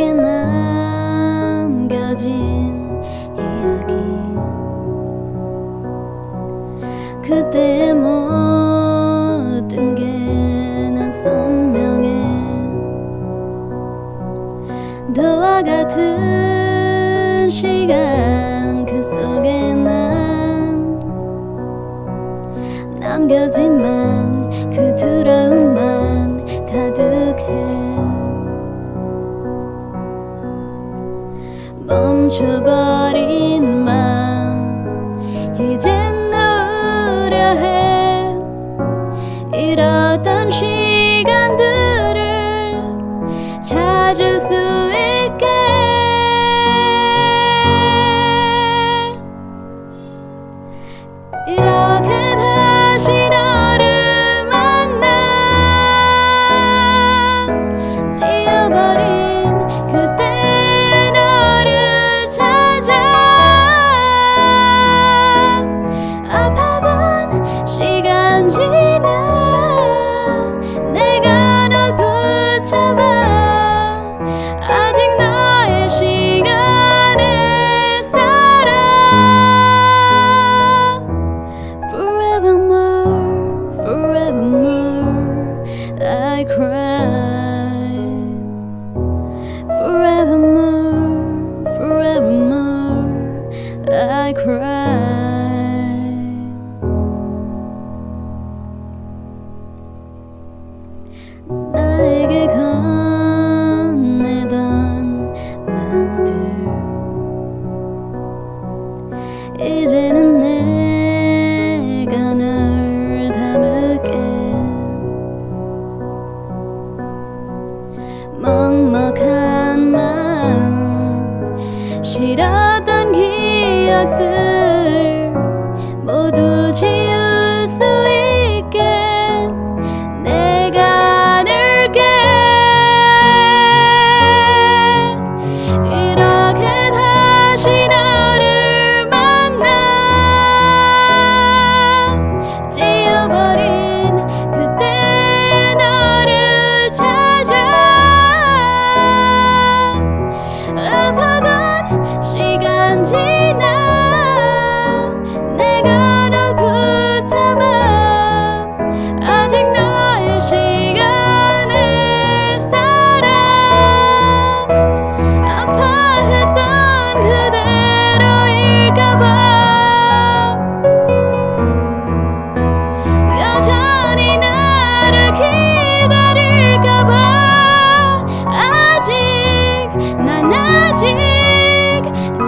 에 남겨진 이야기. 그때의 모든 게 난 선명해. 너와 같은 시간 그 속에 난 남겨진 말. I just. cry.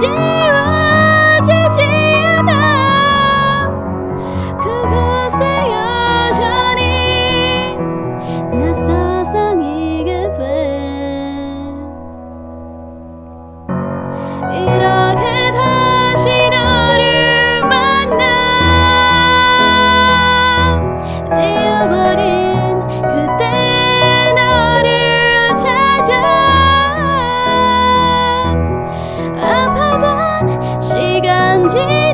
dear 曾经。